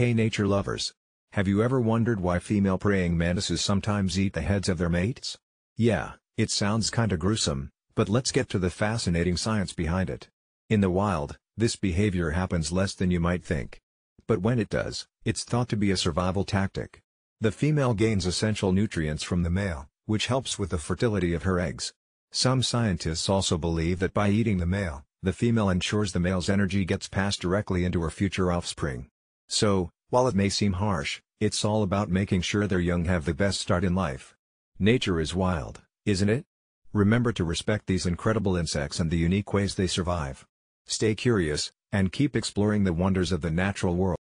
Hey nature lovers! Have you ever wondered why female praying mantises sometimes eat the heads of their mates? Yeah, it sounds kinda gruesome, but let's get to the fascinating science behind it. In the wild, this behavior happens less than you might think. But when it does, it's thought to be a survival tactic. The female gains essential nutrients from the male, which helps with the fertility of her eggs. Some scientists also believe that by eating the male, the female ensures the male's energy gets passed directly into her future offspring. So, while it may seem harsh, it's all about making sure their young have the best start in life. Nature is wild, isn't it? Remember to respect these incredible insects and the unique ways they survive. Stay curious, and keep exploring the wonders of the natural world.